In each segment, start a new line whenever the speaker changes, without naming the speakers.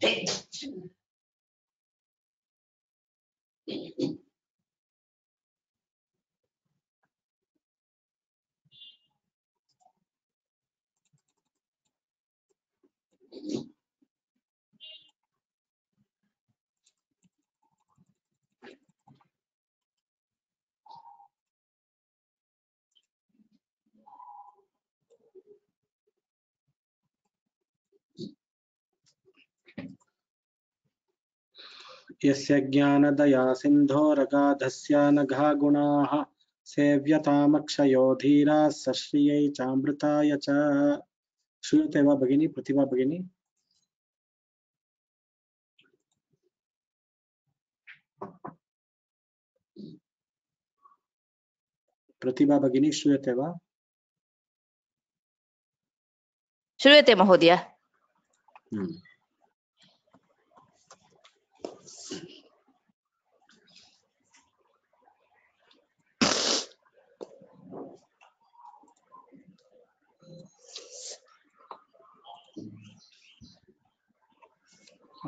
pit यस्य ज्ञानदया सिन्धोरगाधस्यानघा गुणाः सेव्यतामक्षयो धीराः सश्रियै चामृताय च। श्रूयते वा भगिनी? प्रतिभा भगिनी? प्रतिभा भगिनी श्रूयते वा?
श्रूयते महोदय।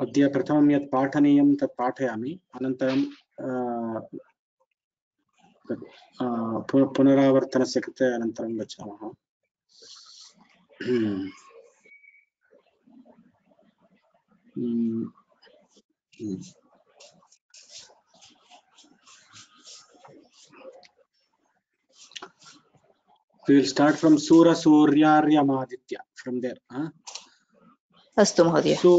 अद्य प्रथमं यत् पाठनीयं तत् पाठयामि अनन्तरं पुनरावर्तनस्य कृते अनन्तरं गच्छामः। We will start from Sura Suryaryam from there. Huh?
अस्तु महोदय
सु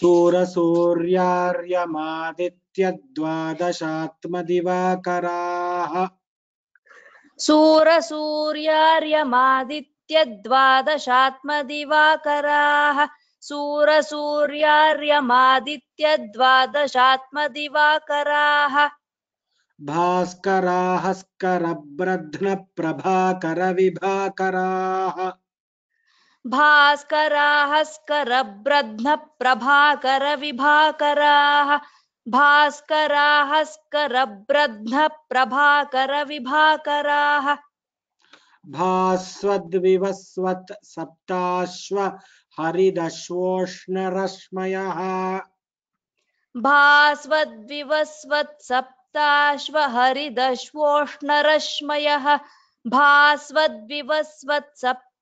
सूरसूर्यार्यमादित्यद्वादशात्मदिवाकराः।
सूरसूर्यार्यमादित्यद्वादशात्मदिवाकराः। सूरसूर्यार्यमादित्यद्वादशात्मदिवाकराः।
भास्कराः स्करब्रध्नप्रभाकरविभाकराः
भास्कराः स्करब्रध्नप्रभाकरविभाकराः भास्कराः स्करब्रध्नप्रभाकरविभाकराः
भास्वद्विवस्वत् सप्ताश्व हरिदश्वोष्णरश्मयः
भास्वद्विवस्वत्सप्ताश्व हरिदश्वोष्णरश्मयः भास्वद्विवस्वत्सप्ताश्व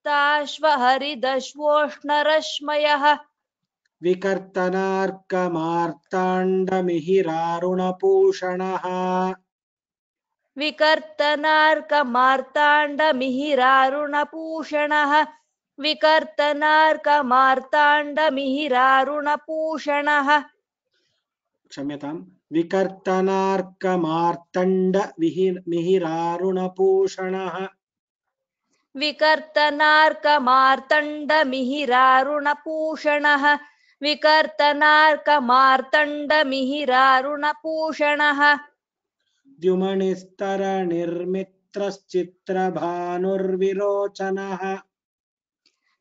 हरिदश्वोष्णरश्मयः
विकर्तनार्कमार्ताण्डमिहिरारुणपूषणः
विकर्तनार्कमार्ताण्डमिहिरारुणपूषणः विकर्तनार्कमार्ताण्डमिहिरारुणपूषणः
क्षम्यतां विकर्तनार्कमार्तण्ड विहि- मिहिरारुणपूषणः।
विकर्तनार्कमार्तण्डमिहिरारुणपूषणः। विकर्तनार्कमार्तण्डमिहिरारुणपूषणः।
द्युमणिस्तरनिर्मित्रश्चित्रभानुर्विरोचनः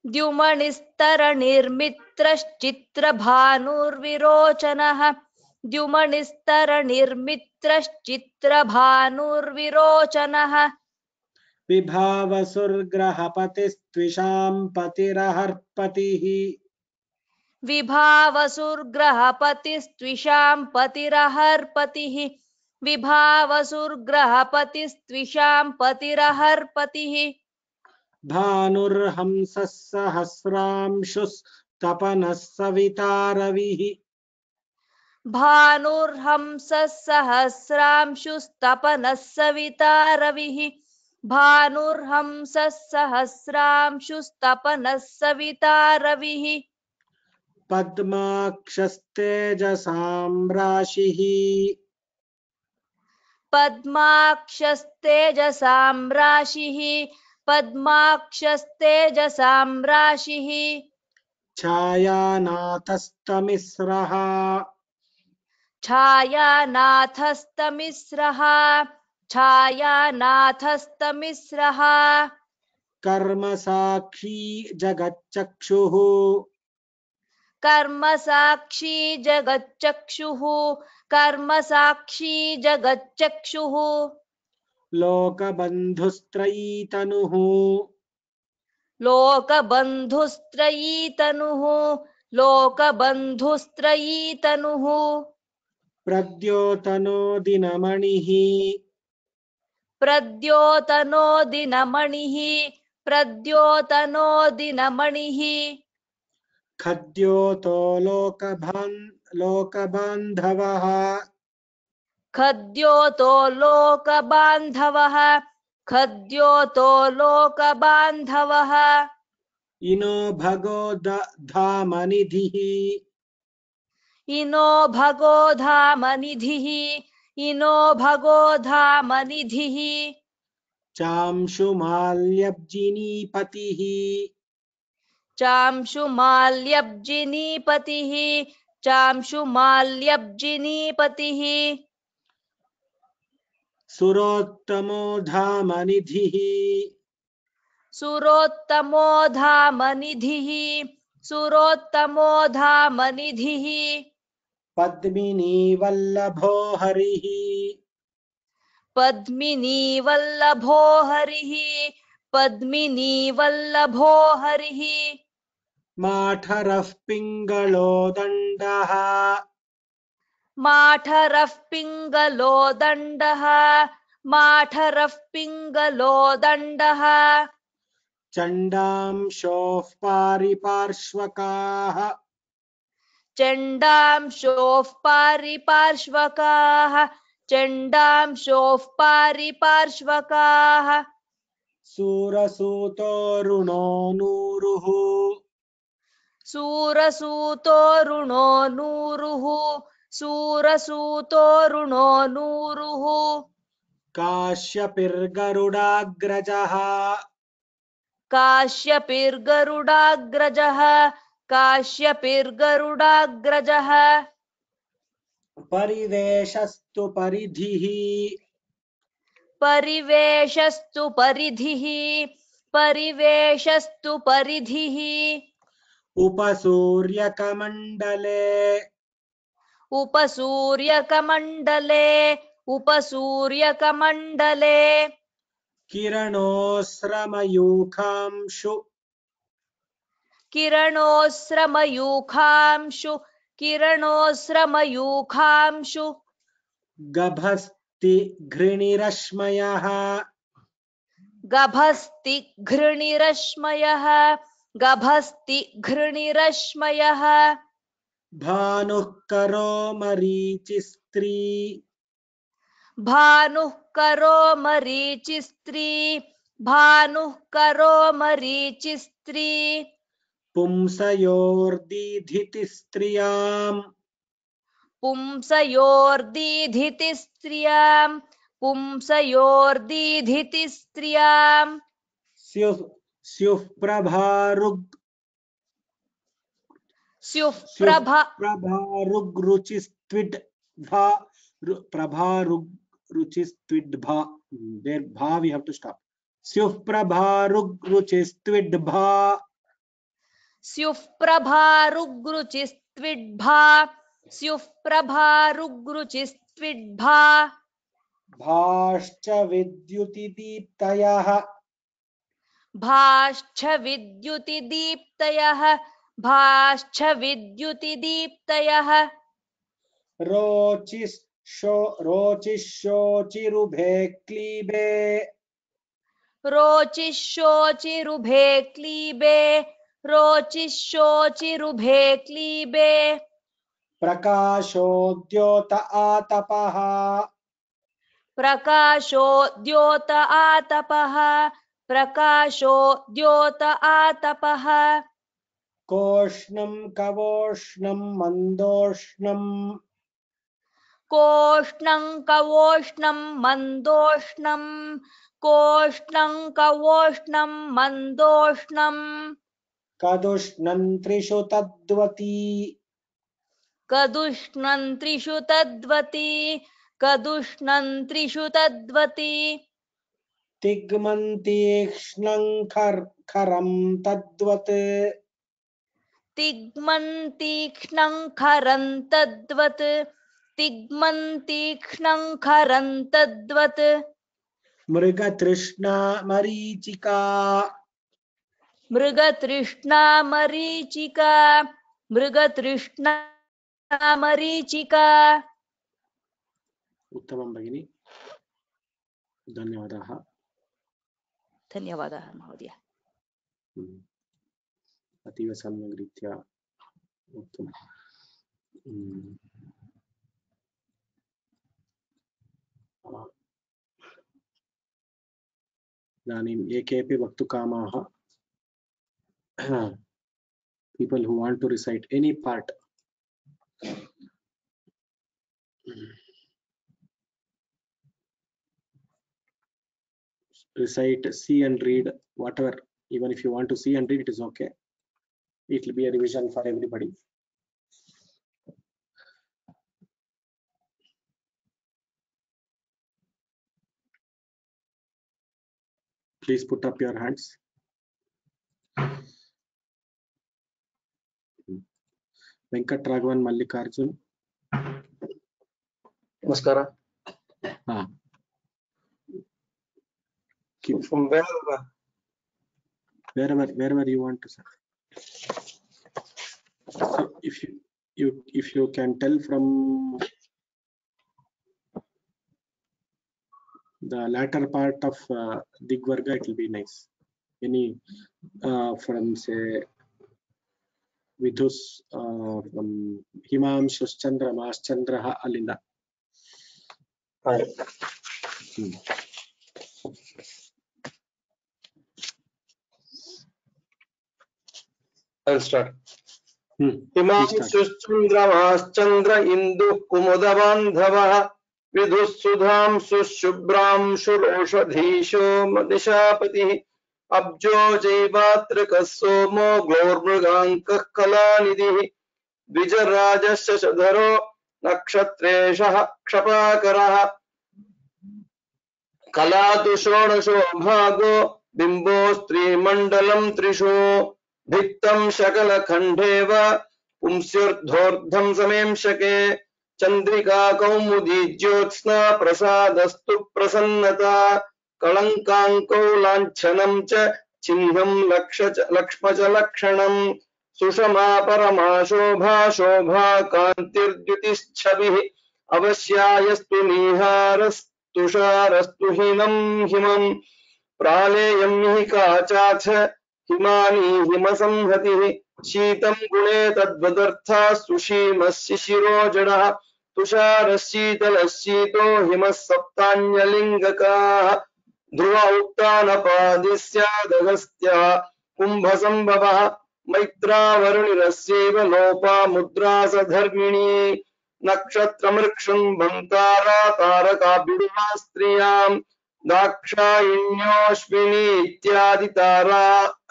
द्युमणिस्तरनिर्मित्रश्चित्रभानुर्विरोचनः द्युमणिस्तरनिर्मित्रश्चित्रभानुर्विरोचनः
विभावसुर्ग्रहपतिस्त्विषां पतिरहर्पतिः
विभावसुर्ग्रहपतिस्त्विषां पतिरहर्पतिः विभावसुर्ग्रहपतिस्त्विषां पतिरहर्पतिः
भानुर्हंसः सहस्रांशुस्तपनः सविता रविः
भानुर्हंसः सहस्रांशुस्तपनः सविता रविः भानुर्हंसः सहस्रांशुस्तपनः सविता रविः
पद्माक्षस्तेजसां राशिः
पद्माक्षस्तेजसां राशिः पद्माक्षस्तेजसां राशिः
छायानाथस्तमिस्रः।
छायानाथस्तमिस्रः। छायानाथस्तमिस्रः
कर्मसाक्षी जगच्चक्षुः।
कर्मसाक्षी जगच्चक्षुः। कर्मसाक्षी जगच्चक्षुः।
लोकबन्धुस्त्रयीतनुः।
लोकबन्धुस्त्रयीतनुः। लोकबन्धुस्त्रयी तनुः
प्रद्योतनो दिनमणिः
प्रद्योतनो दिनमणिः प्रद्योतनो दिनमणिः
खद्योतो लोकबान् लोकबान्धवः।
खद्योतो लोकबान्धवः खद्योतो लोकबान्धवः।
इनो भगो धामनिधिः।
इनो भगो धामनिधिः। इनो भगो धामनिधिः।
चांशुमाल्यब्जिनीपतिः।
चांशुमाल्यब्जिनीपतिः। चांशुमाल्यब्जिनीपतिः।
सुरोत्तमो धामनिधिः।
सुरोत्तमो धामनिधिः। सुरोत्तमो धामनिधिः।
पद्मिनी वल्लभो हरिः।
पद्मिनीवल्लभो हरिः। पद्मिनीवल्लभो हरिः।
माठरः पिङ्गलो दण्डः।
माठरः पिङ्गलो दण्डः। माठरः पिङ्गलो दण्डः।
चण्डांशोः पारिपार्श्वकाः।
चण्डांशोः पारिपार्श्वकाः चण्डांशोः पारिपार्श्वकाः।
सूरसूतोरुणो नूरुः।
सूरसूतो रुणो नूरुः सूरसूतो रुणो नूरुः।
काश्यपिर्गरुडाग्रजः।
काश्यपिर्गरुडाग्रजः काश्यपिर्गरुडाग्रजः।
परिवेशस्तु परिधिः।
परिवेशस्तु परिधिः। परिवेशस्तु परिधिः।
उपसूर्यकमण्डले।
उपसूर्यकमण्डले। उपसूर्यकमण्डले।
किरणोस्रमयूखांशु
किरणोस्रमयूखांशु किरणोस्रमयूखांशु
गभस्ति घृणिरश्मयः
गभस्ति घृणिरश्मयः गभस्ति घृणिरश्मयः
भानुः करो मरीचिस्त्री
भानुः करो मरीचिस्त्री भानुः करो मरीचिस्त्री
पुंसयोर्दीधितिस्त्रियाम्।
पुंसयोर्दीधितिस्त्रियाम्। पुंसयोर्दीधितिस्त्रियाम्।
स्युः स्युः प्रभारुग्
स्युः प्रभा
प्रभारुग्रुचिस्त्विड् भा रु- प्रभारुग्रुचिस्त्विड्भा। there bha we have to stop. स्युः प्रभारुग्रुचिस्त्विड्भा
स्युः प्रभारुग्रुचिस्त्विड्भा स्युः प्रभारुग्रुचिस्त्विड्भा
भाश्च विद्युतिदीप्तयः।
भाश्च विद्युतिदीप्तयः भाश्च विद्युतिदीप्तयः।
रोचिशो रोचिशोचिरुभे क्लीबे।
रोचिशोचिरुभे क्लीबे। रोचिशोचिरुभे क्लीबे।
प्रकाशोद्योत आतपः।
प्रकाशोद्योत आतपः। प्रकाशोद्योत आतपः।
कोष्णं कवोष्णं मन्दोष्णं।
कोष्णं कवोष्णं मन्दोष्णं। कोष्णं कवोष्णं मन्दोष्णं।
कदुष्णं त्रिषु तद्वती।
कदुष्णं त्रिषु तद्वती कदुष्णं त्रिषु तद्वती।
तिग्मन्तीक्ष्णं खर् खरं तद्वत्।
तिग्मन्तीक्ष्णं खरं तद्वत्। तिग्मन्तीक्ष्णं खरं तद्वत्।
मृगतृष्णा मरीचिका।
मृगतृष्णा मरीचिका मृगतृष्णा मरीचिका
उत्तमं भगिनि धन्यवादाः
धन्यवादः महोदय
हम्म। अतीव सम्यक् रीत्या उक्तम् हम्म। आ, इदानीम् ये केपि वक्तुकामाः people who want to recite any part. Recite see and read whatever. Even if you want to see and read it is okay. It will be a revision for everybody. Please put up your hands Venkat Raghavan Mallikarjun
ನಮಸ್ಕಾರ
ಹಾ Keep-
From where?
wherever wherever you want to sir. So if you you if you can tell from the latter part of uh, digvarga it will be nice any uh, from say vidhus uh, from himamshus chandra maschandraha alinda Hmm.
I will अब्जो जैवात्रकः सोमो ग्लोर्मृगाङ्कः कलानिधिः द्विजराजश्च शधरो नक्षत्रेशः क्षपाकरः। कलातु षोडशो भागो bimbo स्त्रीमण्डलम् त्रिषु। भित्तं शकलखण्डेव पुंस्युर्धोर्धं समेंशके। चन्द्रिका कौमुदी ज्योत्स्ना प्रसादस्तु प्रसन्नता। कलङ्काङ्कौ लाञ्छनं च चिह्नं लक्ष लक्ष्म सुषमा परमा शोभा कान्तिर्द्युतिश्छविः। अवश्यायस्तु निहारस्तुषारस्तु हिमं हिमम्। प्रालेयं मिहिका चाथ हिमानी हिमसंहतिः। शीतं गुणे तद्वदर्थः सुषीमः शिशिरो जडः। शीतो हिमः सप्तान्यलिङ्गकाः। ध्रुव उक्तानपादिः स्यादगस्त्या कुम्भसम्भवः मैत्रावर्णिरस्यैव लोपा मुद्रा स धर्मिणी नक्षत्रमृक्षुम्भं तारा तारका बिडुमा स्त्रियाम् दाक्षायिण्योऽश्विनी इत्यादि तारा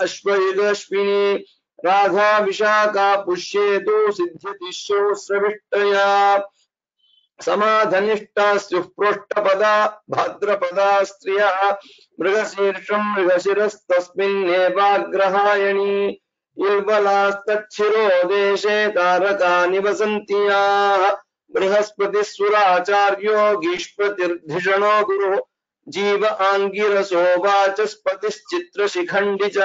अश्वयुगश्विनी राधा विशाखा पुष्येतु सिद्ध्यति श्रोश्रविष्टया समाधनिष्ठा स्युः पृष्ठपदा भाद्रपदा, स्त्रियः, मृगशीर्षं मृगशिरस्तस्मिन्नेवाग्रहायणी। इल्बलास्तच्छिरो देशे तारका निवसन्ति याः गीष्पतिर्धिषणो गुरुः। जीव आङ्गिरसो वाचस्पतिश्चित्रशिखण्डि च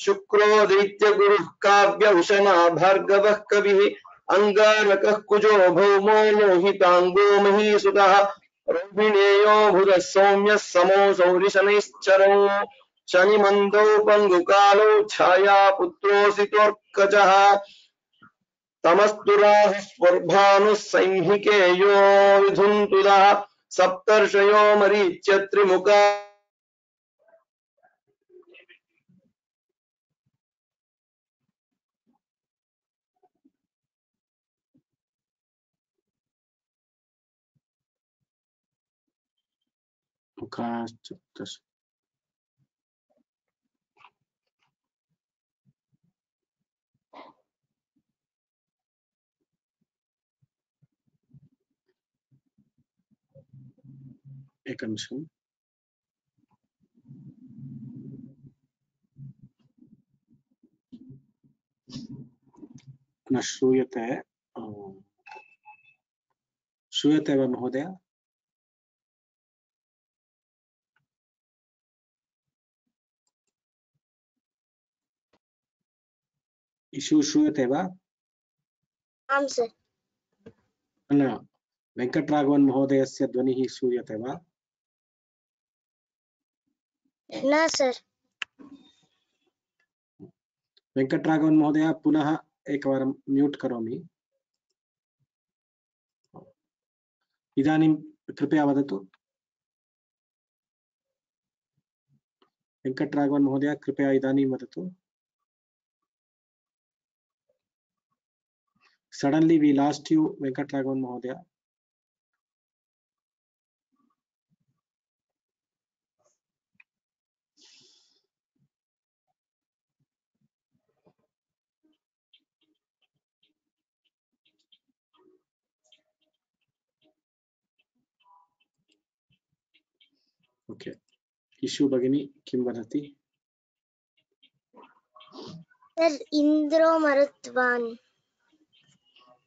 शुक्रो दैत्यगुरुः काव्य उशना भार्गवः कविः। अङ्गारकः कुजो भौमो लोहिताङ्गो महीसुतः रोहिणेयो बुधः सौम्यः समो सौरिशनैश्चरौ। शनिमन्दौ पङ्गुकालौ छायापुत्रोऽसितोर्कजः। तमस्तु राहुः स्वर्भानुः संहिकेयो विधुन्तुदः। सप्तर्षयो मरीच्य त्रिमुखा
एकनिमिषम् न श्रूयते महोदय इष्यू श्रूयते वा
आम् सर्
न वेङ्कटराघवन् महोदयस्य ध्वनिः श्रूयते वा
न सर्
वेङ्कटराघवन् महोदय पुनः एकवारं म्यूट् करोमि इदानीं कृपया वदतु। वेङ्कटराघवन् महोदय कृपया इदानीं वदतु। सडन्लि वि लास्ट् यु वेङ्कटराघवन् महोदय ओके इशु भगिनी किं वदति
इन्द्रो मरुत्वान्।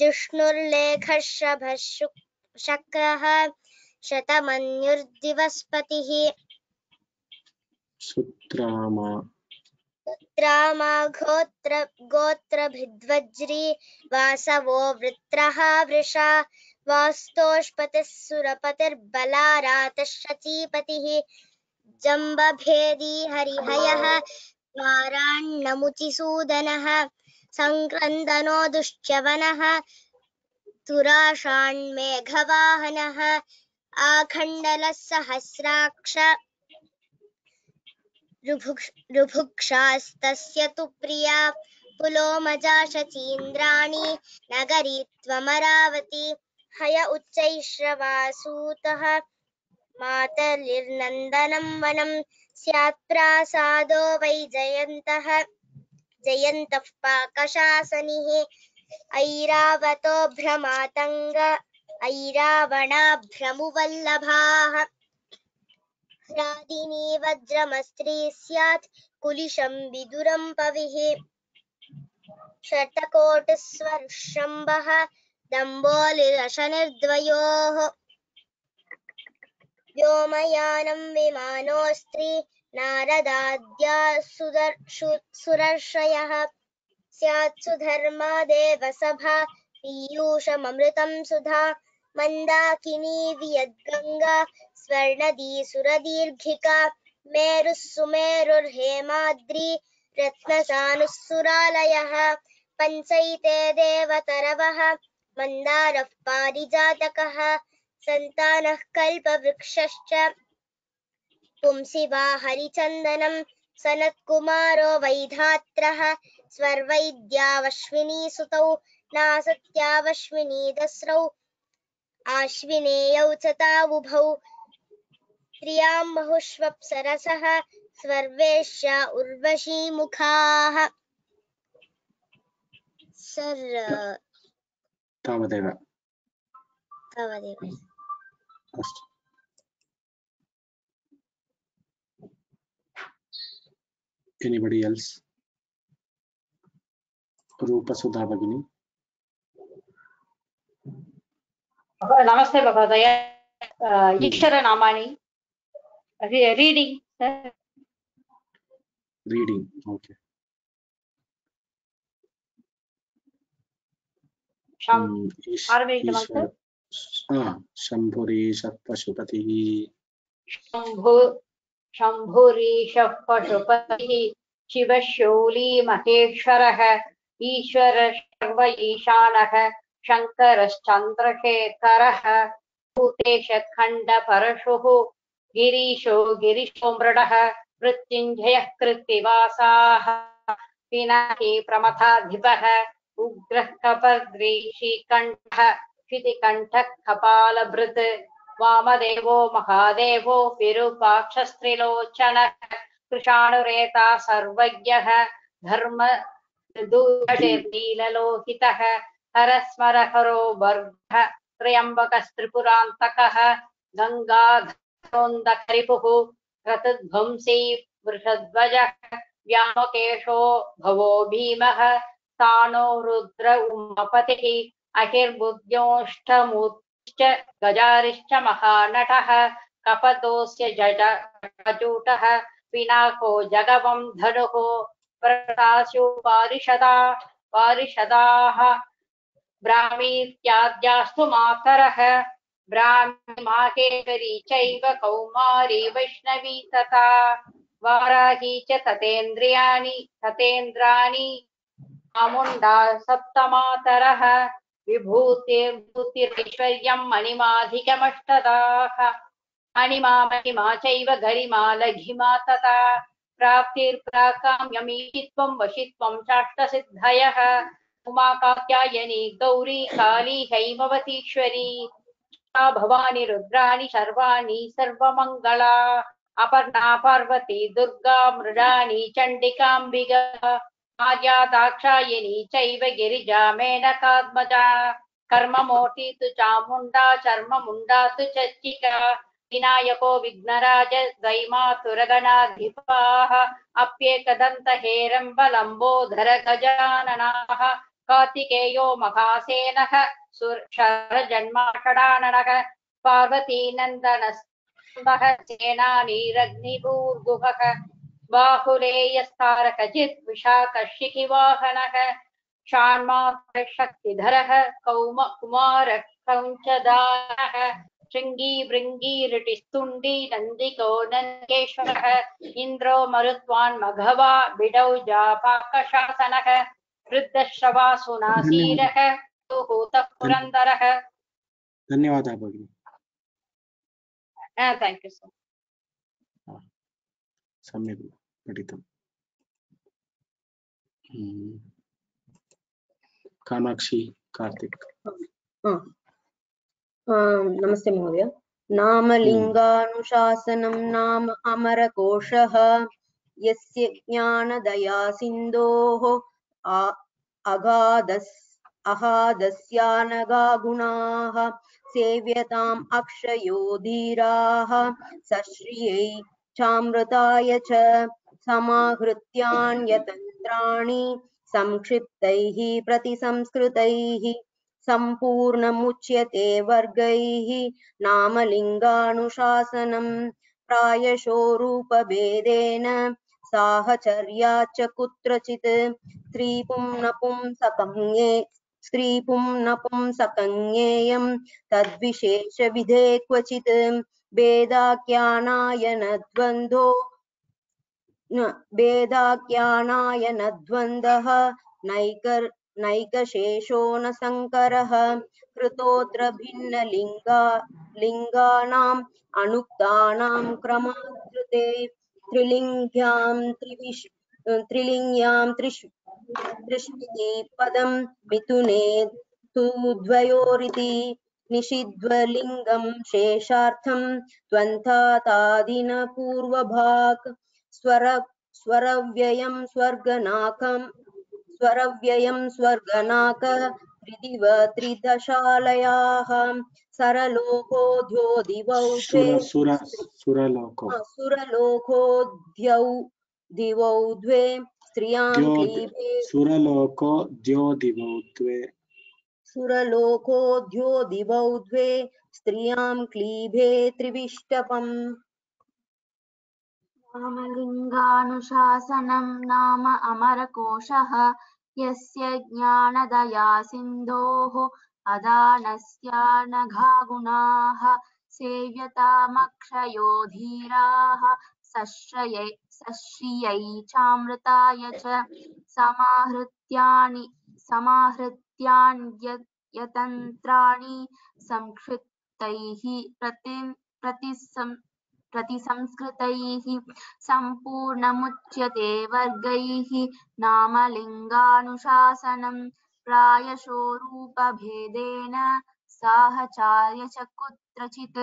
जिष्णुर्लेखर्षभः शुक्- शक्रः शतमन्युर्दिवस्पतिः।
सुत्रामा।
रामाघोत्र गोत्रभिद्वज्री वासवो वृत्रः वृषा वास्तोष्पतिः सुरपतिर्बलारातः शचीपतिः जम्बभेदी हरिहयः वाराण्णमुचिसूदनः। सङ्क्रन्दनो दुश्चवनः तुराषाण्मेघवाहनः आखण्डलः सहस्राक्ष तु प्रिया पुलोमजा शचीन्द्राणि नगरी त्वमरावती हय उच्चैश्रवासूतः, मातलिर्नन्दनं वनं स्यात् प्रासादो वै जयन्तः। जयन्तः पाकशासनिः। ऐरावतो भ्रमातङ्ग ऐरावणाभ्रमुवल्लभाः। ह्रादिनी वज्रमस्त्री स्यात् कुलिशं विदुरं पविः। शतकोटिस्वरुशम्भः व्योमयानं विमानोऽस्त्री नारदाद्या देवसभा सुधा मन्दाकिनी वियद्गङ्गा स्वर्णदी सुरदीर्घिका मेरुः सुमेरुर्हेमाद्री रत्नसानुः सुरालयः पञ्चैते देवतरवः। मन्दारः पारिजातकः। सन्तानः कल्पवृक्षश्च। पुंसि वा हरिचन्दनं सनत्कुमारो वैधात्रः स्वर्वैद्यावश्विनीसुतौ नासत्यावश्विनी दस्रौ आश्विनेयौ च तावुभौ त्रियाँ बहुष्वप्सरसः सर्वेश्या उर्वशीमुखाः। सर्
तावदेव।
तावदेव।
अस्तु। एनिबडी एल्स् रूपसुधा भगिनी
नमस्ते महोदय ईश्वरनामानि रीडिङ्ग्
रीडिङ्ग् ओके
आरम्भयितुमस्तु
शम्भुरीशः पशुपतिः
शम्भु शम्भुरीशः पशुपतिः शिवशूली महेश्वरः, ईश्वर सर्व ईशानः शङ्करश्चन्द्रशेखरः, भूतेशखण्डपरशुः, गिरीशो गिरिशो मृडः मृत्युञ्जयः कृत्तिवासाः, पिनाकी प्रमथाधिपः, उग्रः कपर्द्री श्रीकण्ठः क्षितिकण्ठः कपालभृत्। वामदेवो महादेवो विरूपाक्षस्त्रिलोचनः कृशाणुरेता सर्वज्ञः धर्म दूरनिर्नीललोहितः हरस्मरहरो वर्गः त्र्यम्बकस्त्रिपुरान्तकः गङ्गाधरोन्दकरिपुः रतध्वंसी वृषध्वजः व्यामकेशो भवो भीमः स्थानो रुद्र उमापतिः अहिर्बुद्ध्योष्टमूर्तिश्च गजारिश्च महानटः, कपतोऽस्य जज पिनाको जगवं धनुः, प्रकाशो पारिषदा ब्राह्मीत्याद्यास्तु मातरः ब्राह्मी माहेश्वरी चैव कौमारी वैष्णवी तथा, वाराही च ततेन्द्रियाणि, ततेन्द्राणि चामुण्डा सप्तमातरः। विभूतिर्भूतिरैश्वर्यं मणिमाधिकमष्टदाः। मणिमा महिमा चैव गरिमा लघिमा तथा प्राप्तिर्प्राकाम्यमीशित्वं वशित्वं चाष्टसिद्धयः। उमा कात्यायनी गौरी काली हैमवतीश्वरी। भवानी रुद्राणि सर्वाणि सर्वमङ्गला। अपर्णा पार्वती दुर्गा मृडानी चण्डिकाम्बिका। आर्या दाक्षायणी चैव गिरिजा मेनकात्मजा कर्ममोटी तु चामुण्डा, चर्ममुण्डा तु चच्चिका विनायको विघ्नराज दैमातुरगणाधिपाः अप्येकदन्त हेरम्बलम्बोधर गजाननाः। कार्तिकेयो महासेनः शरजन्माषडाननः। पार्वतीनन्दनस्तः सेनानीरग्निभूर्गुहः। बाहुलेयस्तारकचित् विशाकशिखिवाहनः षाण्माशक्तिधरः कौम कुमारः कौञ्चदानः शृङ्गी भृङ्गी ऋटिस्तुण्डी नन्दिको नन्देश्वरः इन्द्रो मरुत्वान् मघवा बिडौजा पाकशासनः वृद्धश्रवासुनासीरः हूतः पुरन्दरः
धन्यवादः भगिनि।
थेङ्क् यू सो
सम्यक्। पठितम्। हम्म। कामाक्षी कार्तिक्।
नमस्ते महोदय। नामलिङ्गानुशासनं नाम अमरकोशः यस्य ज्ञानदया सिन्धोः अगाधस् अहादस्यानगा गुणाः सेव्यताम् अक्षयो धीराः सश्रियै चामृताय च समाहृत्यान्यतन्त्राणि संक्षिप्तैः, प्रतिसंस्कृतैः, सम्पूर्णमुच्यते वर्गैः नामलिङ्गानुशासनम् प्रायशो रूपभेदेन साहचर्या च कुत्रचित् स्त्रीपुं नपुंसकज्ञे स्त्रीपुं नपुंसकज्ञेयं तद्विशेषविधे क्वचित् भेदाख्यानायनद्वन्द्वो न भेदाख्यानायनद्वन्द्वः नैकर् नैकशेषो न सङ्करः कृतोऽत्र भिन्नलिङ्गा लिङ्गानाम् अनुक्तानां क्रमात्कृते त्रिलिङ्ग्यां त्रिविश् त्रिलिङ्ग्यां त्रिष् त्रिष्विति पदं मिथुने तु द्वयोरिति निषिध्वलिङ्गं शेषार्थं त्वन्तातादिन पूर्वभाक् स्वर स्वरव्ययं स्वर्गनाकं स्वरव्ययं स्वर्गनाक त्रिदिव त्रिदशालयाः सुरलोकोऽध्यौ दिवौ द्वे स्त्रियाँ क्लीबे
सुरलोको द्यो दिवौ द्वे।
सुरलोकोऽध्यो दिवौ द्वे स्त्रियाँ क्लीभे त्रिविष्टपम्।
रामलिङ्गानुशासनं नाम अमरकोशः। यस्य ज्ञानदया सिन्धोः अदानस्या गुणाः सेव्यतामक्षयो धीराः। सश्रयै सश्रियै चामृताय च समाहृत्यानि समाहृत्यान्यतन्त्राणि संक्षिप्तैः प्रति प्रतिसं प्रतिसंस्कृतैः सम्पूर्णमुच्यते वर्गैः नामलिङ्गानुशासनं प्रायशो रूपभेदेन साहचार्य च कुत्रचित्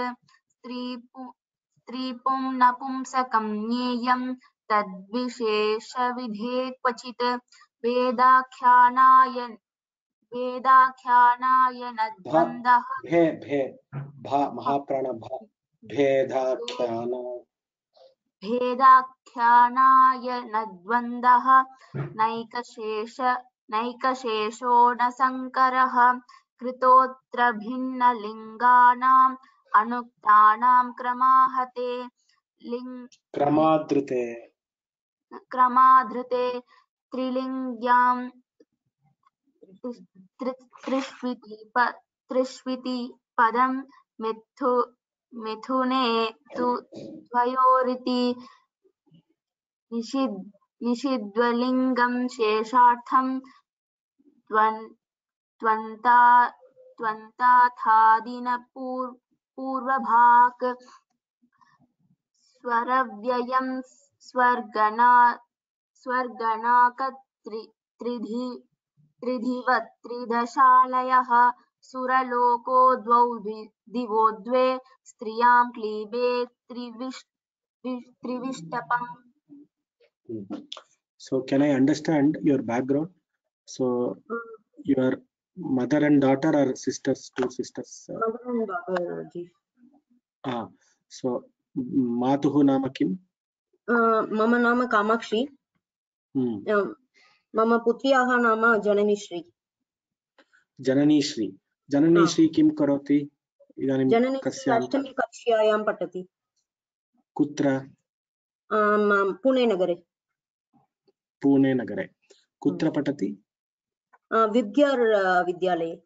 स्त्रीपु नपुंसकं ज्ञेयं तद्विशेषविधे वेदाख्यानाय द्वन्द्वः
भे भे, भा महाप्राण भा भेदाख्यान।
भेदाख्यानाय न द्वन्द्वः नैकशेष नैकशेषो न सङ्करः कृतोऽत्र भिन्नलिङ्गानाम् अनुक्तानां क्रमाहते लिङ्
क्रमादृते।
क्रमाधृते त्रिलिङ्ग्यां त्रिष्विति त्रिष्विति पदं मिथु मिथुने तु द्वयोरिति निषिद्, निषिद्वलिङ्गं शेषार्थं त्वन्, त्वन्ता त्वन्ताथादिन पूर् पूर्वभाक् स्वरव्ययं स्वर्गणा स्वर्गणाकत्रि त्रिधि त्रिधिव त्रिदशालयः सुरलोको द्वौ दिवो द्वे स्त्रियाँ क्लीबे त्रिविष् वि-
Hmm. So can I understand your background? So your mother and daughter are sisters, two sisters. uh,
Mother and daughter, ji.
ah, so मातुः नाम किम्?
Uh, मम नाम कामाक्षी
Hmm.
uh, मम पुत्र्याः नाम जननीश्री
जननी श्री जननी
हा.
श्री किं करोति इदानीं
अष्टमी कक्ष्यायां पठति।
कुत्र?
पुणे नगरे
पुणे नगरे कुत्र पठति?
विब्ग्यार् विद्यालये।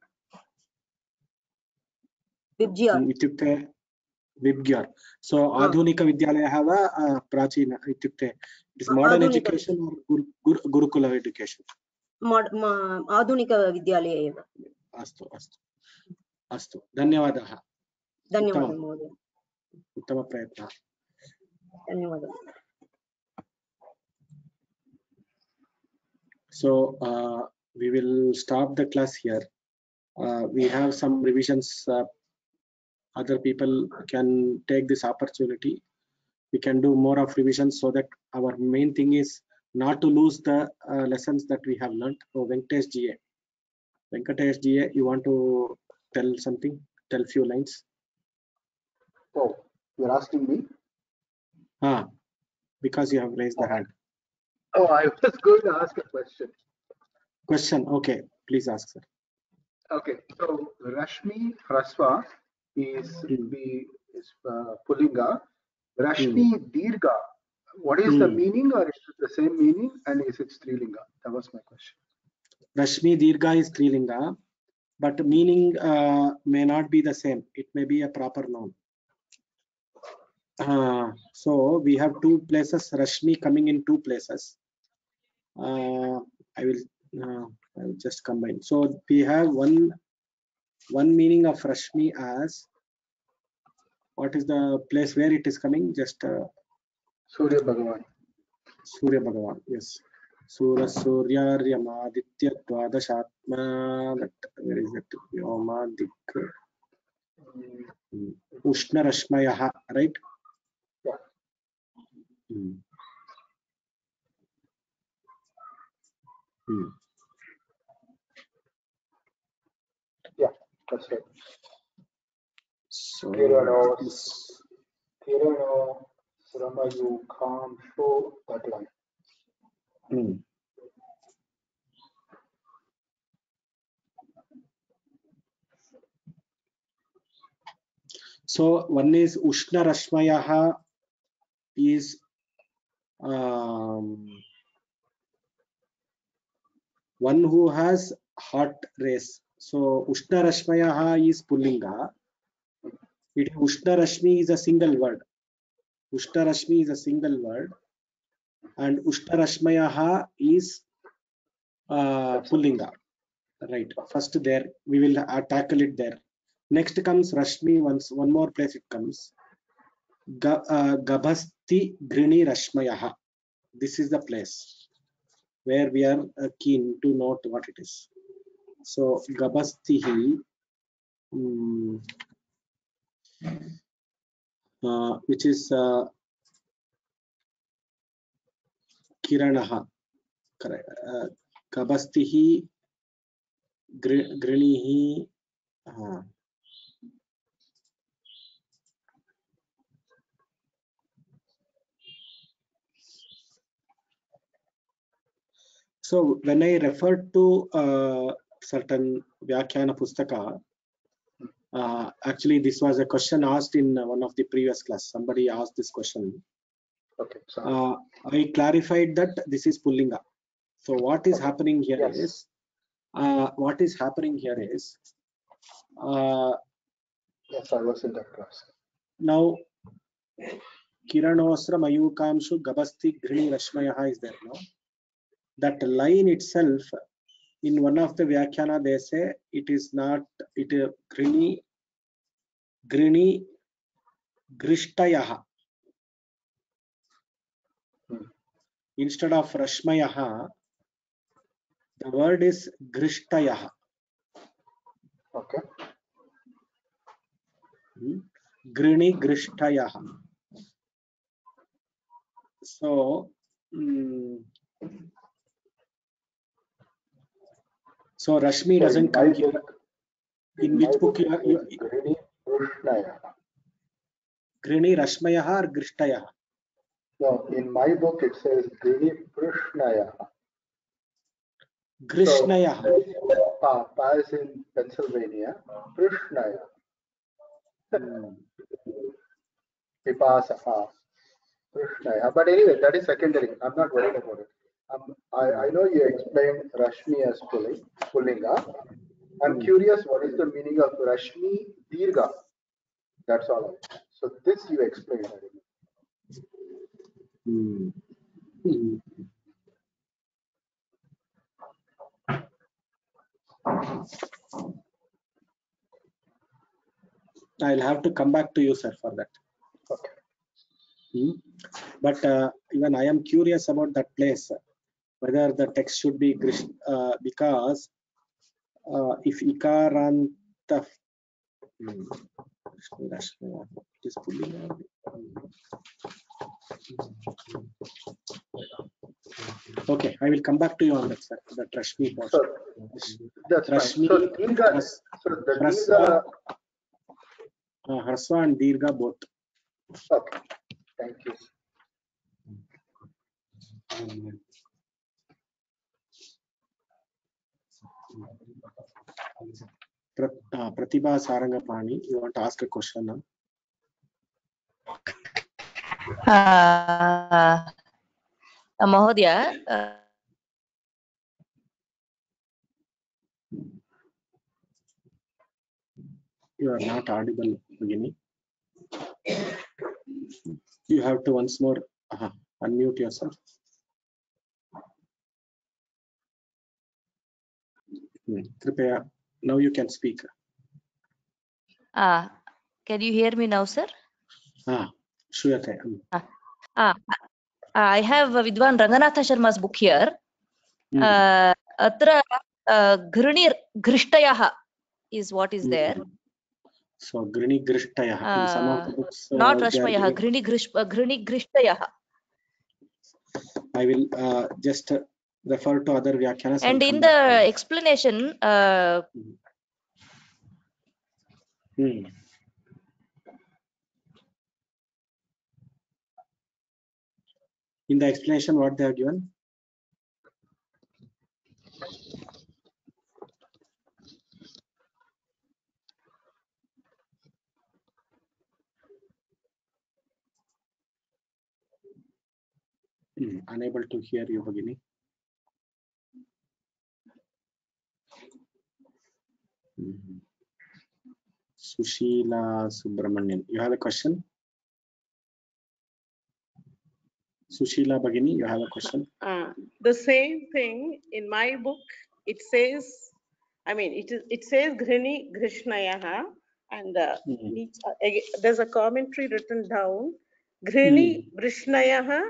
इत्युक्ते विब्ग्यार् सो. आधुनिकविद्यालयः वा प्राचीन इत्युक्ते इट्स् माडर्न्
आधुनिक-
एजुकेशन् गुरुकुल एजुकेशन्
आधुनिकविद्यालये एव।
अस्तु अस्तु। अस्तु धन्यवादः
धन्यवादः
उत्तमं।
महोदय
उत्तमप्रयत्नः
धन्यवादः
So uh, we will stop the class here. Uh, we have some revisions. Uh, other people can take this opportunity. We can do more of revisions so that our main thing is not to lose the uh, lessons that we have learned. So Venkatesh GA. Venkatesh GA, you want to tell something? Tell few lines.
Oh, you're asking me?
Ah, because you have raised the hand.
Oh, I was going to ask a question.
Question. Okay, please ask, sir.
Okay, so Rashmi Hraswa is
Hmm.
the is uh, Pullinga. Rashmi Dirga, what is the
Hmm.
meaning or is it the same meaning and is it Strilinga? That was my question.
Rashmi Dirga is Trilinga, but meaning uh, may not be the same. It may be a proper noun. Uh, so we have two places, Rashmi coming in two places. Uh, I will uh, I will just combine. So we have one one meaning of Rashmi as what is the place where it is coming? Just uh,
Surya Bhagavan.
Surya Bhagavan, yes. It? Dik. Hmm. Ushna Rashmayaha, right?
Yeah.
Hmm. Hmm.
That's right.
So,
Kirano,
this-
Kirano, Sramayu, Kham, Sho, that line.
Hmm. So one is Ushna Rashmayaha is um, one who has hot rays. So Ushna Rashmayaha is Pullinga. It Ushna Rashmi is a single word. Ushna Rashmi is a single word. And Ushna Rashmayaha is uh, Pullinga. Right. First there, we will uh, tackle it there. Next comes Rashmi, once one more place it comes. Ga, uh, Gabhasti Grini Rashmayaha. This is the place where we are uh, keen to note what it is. So Gabhastihi, mm, uh, which is uh, Uh, Gabhastihi Gr- Uh, so when I referred to uh, certain Vyakhyana Pustaka, uh, actually this was a question asked in one of the previous class. Somebody asked this question.
Okay,
Uh, I clarified that this is Pullinga. So what is
Okay.
happening here
Yes.
is, uh, what is happening here is, uh,
yes, I was in that class.
now Kiranosra Mayukamshu Gabasti Grini Rashmayaha is there now. That line itself, in one of the Vyakhyana they say it is not, it is Grini, Grini Grishtayaha.
Hmm.
Instead of Rashmayaha, the word is Grishtayaha.
Okay,
Hmm. Grini Grishtayaha. So, mm, so Rashmi
So
doesn't come here.
book-
In
in
which
my
book you are,
Grini Krishnaya.
Grini Rashmayaha or Grishtayaha?
No, in my book it says Grini Krishnaya.
Grishnayaha.
Pa, pa is in Pennsylvania. Krishnaya.
Hmm.
Vipasa. Krishnaya. But anyway, that is secondary. I'm not worried about it. Um, I, I know you explained Rashmi as pulling, Pullinga. I'm
Hmm.
curious what is the meaning of Rashmi Dirga? That's all. So this you explained.
Hmm. I'll have to come back to you, sir, for that.
Okay.
Hmm. But uh, even I am curious about that place, whether the text should be uh, because uh, if Ikaranta, hmm, Krishna Rashmi, it is pulling out. Okay, I will come back to you on that, sir, that Rashmi portion.
So that's.
Rashmi,
So Dirga,
Ras-
so the Dirga,
uh, and Dirga both.
okay. Thank you.
Uh, Pratibha Sarangapani, you want to ask a question now?
Uh, uh, Mahodhya, uh,
you are not audible, Bhagini. You have to once more uh, unmute yourself. Hmm, Kripaya now you can speak.
Ah uh, can you hear me now sir?
Ah sure ah,
ah i have vidwan ranganatha sharma's book here.
Mm.
uh, atra uh, grinir is what is there. Mm.
so grini grishtayah
uh,
uh, not
rashmayah grini grish uh, grini
i will uh, just uh, refer to other Vyakyanas.
and in the
to
explanation uh,
Hmm. In the explanation, what they have given? Hmm, Unable to hear you, Bhagini. Hmm. Sushila Subramanian, you have a question? Sushila Bagini, you have a question?
Uh, the same thing in my book, it says, I mean, it is, it says Grini Grishnayaha and uh,
Hmm.
each- uh, there's a commentary written down. Grini Brishnayaha,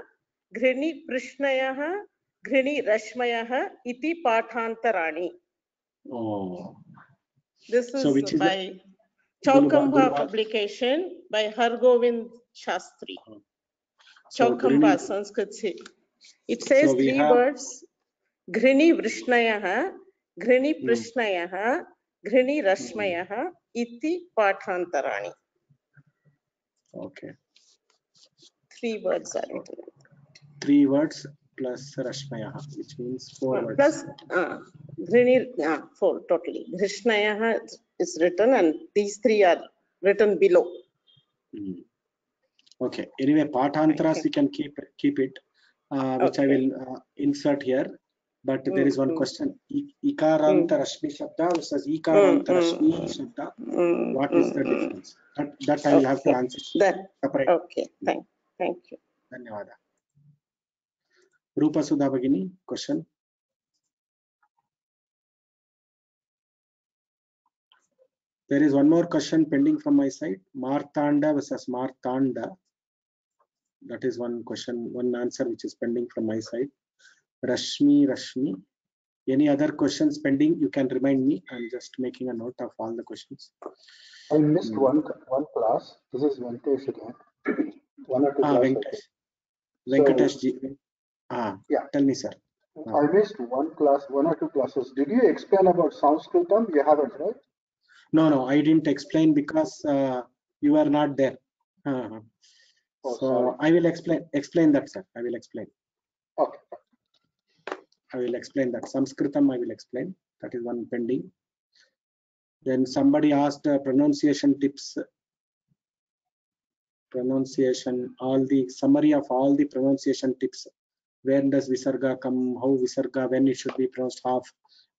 Grini Prishnayaha, Grini Rashmayaha iti pathantarani.
Oh,
this is
So it
is by
Chaukhamba
publication by Hargovind Shastri. Uh-huh.
So
Chaukhamba,
Grini-
Sanskrit. It says
So
three
have-
words. Grini Vrishnayaha, Grini Hmm. Prishnayaha, Grini hmm. Rashmayaha, Iti Patrantarani.
Okay,
Three words are written.
three words plus Rashmayaha, which means four uh, words.
Plus uh, Grini, uh, four totally. Grishnayaha is written, and these three are written below.
Mm. Okay. Anyway, Patantras
okay.
we can keep keep it, uh, which
okay.
I will uh, insert here. But there is one
mm-hmm.
question. Ikaranta. Mm. Rashmi Shabda versus Ikaranta
mm-hmm.
Rashmi Shabda.
Mm-hmm.
What is the difference? That, that I will have to answer.
That. Okay. Thank, thank you.
Dhanyavada. Rupa Sudhavagini, question. There is one more question pending from my side. Martanda versus Martanda. That is one question, one answer which is pending from my side. Rashmi, Rashmi. Any other questions pending? You can remind me. I'm just making a note of all the questions.
I missed one one class. This is Venkatesh again. One or two.
Ah, Venkatesh. Venkatesh so, G. Ah,
Yeah.
tell me, sir.
I missed one class, one or two classes. Did you explain about Sanskritam? You haven't, right?
No, no, I didn't explain because uh, you are not there. Uh,
Oh,
so
sorry.
I will explain explain that, sir. I will explain.
Okay.
I will explain that. Sanskritam, I will explain. That is one pending. Then somebody asked uh, pronunciation tips. Pronunciation, all the summary of all the pronunciation tips. When does Visarga come? How Visarga, when it should be pronounced half,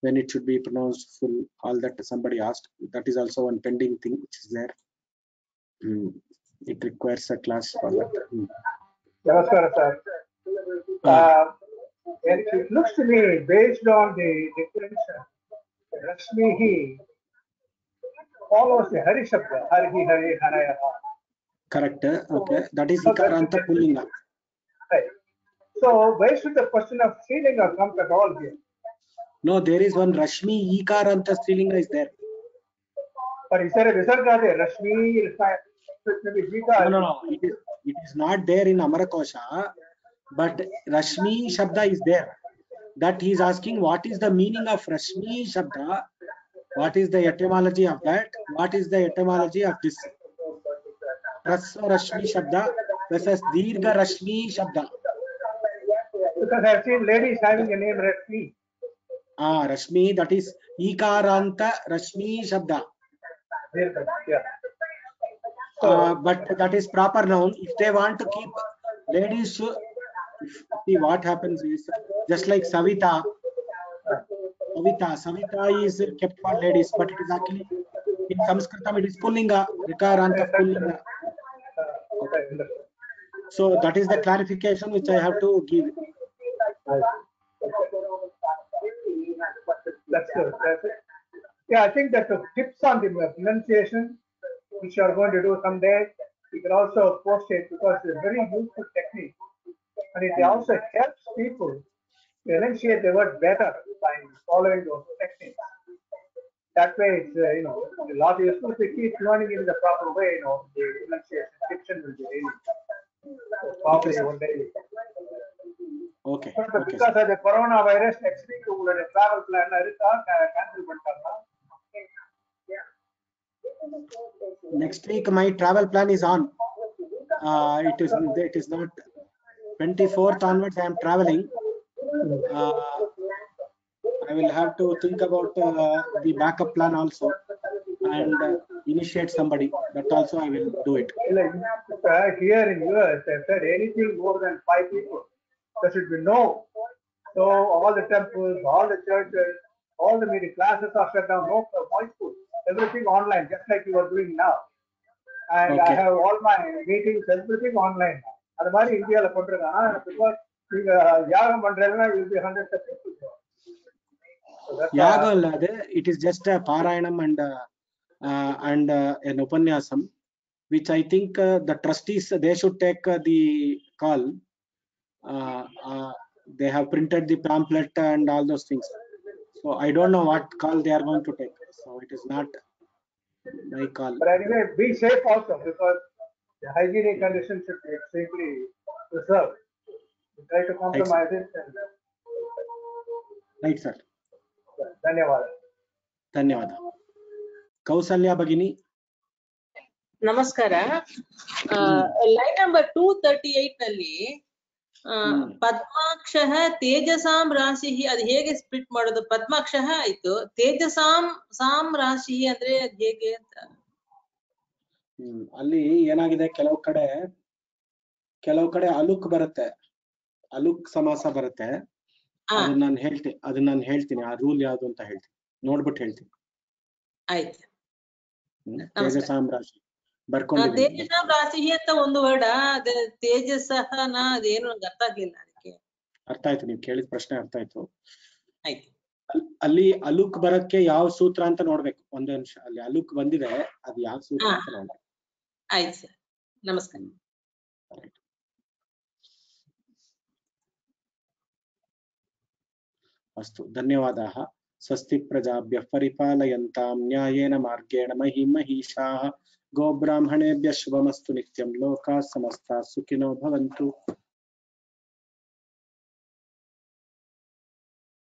when it should be pronounced full, all that somebody asked. That is also one pending thing which is there. Hmm. It requires a class for that. Hmm.
Namaskar, sir.
Ah.
Uh, it, it looks to me, based on the definition, Rashmihi follows the Hari Shabda, Hari Hari Haraya.
Correct. Okay. That is Ikaranta Pullinga.
Right. So where should the question of Srilinga come at all here?
No, there is one Rashmi Ikaranta Strilinga is there.
But is there a Visarga there? Rashmi,
No, no, no. It is, it is not there in Amarakosha, but Rashmi Shabda is there. That he is asking what is the meaning of Rashmi Shabda? What is the etymology of that? What is the etymology of this? Rashmi Shabda versus Dirga Rashmi Shabda.
Because I've seen ladies having a name Rashmi.
Ah, Rashmi, that is Ikaranta Rashmi Shabda.
Yeah.
Uh, but that is proper noun. If they want to keep ladies, see what happens is just like Savita. Savita, Savita is kept for ladies, but it is actually in Sanskritam it is Pullinga, Vikaranta Pullinga. So that is the clarification which I have to give.
That's good. That's it. Yeah, I think that the tips on the pronunciation, which you are going to do someday, you can also post it because it's a very useful technique. And it also helps people to enunciate the word better by following those techniques. That way, it's, uh, you know, a lot useful we keep learning it in the proper way, you know, the pronunciation, diction will be really. So Probably one day.
Okay,
But
okay.
because of the coronavirus, next week உங்களுடைய travel plan இருக்கா cancel பண்ணிட்டாங்களா?
Next week my travel plan is on. Uh, it is it is not 24th onwards I am traveling. Uh, I will have to think about uh, the backup plan also and uh, initiate somebody. That also I will do it.
இல்ல, இப்ப here in US, they said anything more than five people, there should be no. So all the temples, all the churches, all the meeting classes are shut down, no voice school, everything online, just like you are doing now. And I
Okay.
have all my meetings, everything online. அது மாதிரி இந்தியால பண்றாங்க because நீங்க யாகம் பண்றதுன்னா will be hundreds of people. So that's why-
Yaga allade, it is just a Parayanam and uh, uh, and uh, an Upanyasam, which I think uh, the trustees they should take uh, the call. Uh, uh, they have printed the pamphlet and all those things. So I don't know what call they are going to take. So it is not my call.
But anyway, be safe also because the hygienic conditions should be extremely preserved. We try to compromise it and
Right, sir.
uh, ಧನ್ಯವಾದ
ಧನ್ಯವಾದ ಕೌಸಲ್ಯ ಭಗಿನಿ
ನಮಸ್ಕಾರ line number two thirty eight ನಲ್ಲಿ ಆ,
ಹ್ಮ್.
ಪದ್ಮಾಕ್ಷ ತೇಜಸಾಂ ರಾಶಿ ಅದು ಹೇಗೆ ಸ್ಪ್ಲಿಟ್ ಮಾಡೋದು? ಪದ್ಮಾಕ್ಷ ಆಯ್ತು. ತೇಜಸಾಂ ಸಾಂ ರಾಶಿ ಅಂದ್ರೆ ಅದ್ ಹೇಗೆ ಅಂತ.
ಹ್ಮ್. ಅಲ್ಲಿ ಏನಾಗಿದೆ? ಕೆಲವು ಕಡೆ ಕೆಲವು ಕಡೆ ಅಲುಕ್ ಬರುತ್ತೆ. ಅಲುಕ್ ಸಮಾಸ ಬರುತ್ತೆ. ಅದನ್ನ ನಾನು ಹೇಳ್ತೀನಿ ಅದನ್ನ ನಾನು ಹೇಳ್ತೀನಿ. ಆ ರೂಲ್ ಯಾವ್ದು ಅಂತ ಹೇಳ್ತೀನಿ. ನೋಡ್ಬಿಟ್ಟು ಹೇಳ್ತೀನಿ.
ಆಯ್ತು.
ತೇಜಸಾಂ ರಾಶಿ.
ಅದೇನು ಅರ್ಥ
ಅರ್ಥ ಆಯ್ತು ನೀವು ಕೇಳಿದ ಪ್ರಶ್ನೆ ಅರ್ಥ ಆಯ್ತು. ಅಲ್ಲಿ ಅಲುಕ್ ಬರಕ್ಕೆ ಯಾವ ಸೂತ್ರ ಅಂತ ನೋಡ್ಬೇಕು ಒಂದೇ ನಿಮಿಷ. ಅಲ್ಲಿ ಅಲುಕ್ ಬಂದಿದೆ ಅದು ಯಾವ ಸೂತ್ರ ಅಂತ ನೋಡ್ಬೇಕು.
ಆಯ್ತು ಸರ್. ನಮಸ್ಕಾರ.
ಅಸ್ತು. ಧನ್ಯವಾದ ಸ್ವಸ್ತಿ ಪ್ರಜಾಭ್ಯ ಪರಿಪಾಲಯಂತಾಂ ನ್ಯಾಯೇನ ಮಾರ್ಗೇಣ ಮಹಿ ಮಹಿಷಾ गोब्राह्मणेभ्यः शुभमस्तु नित्यं। लोका समस्ता सुखिनो भवन्तु।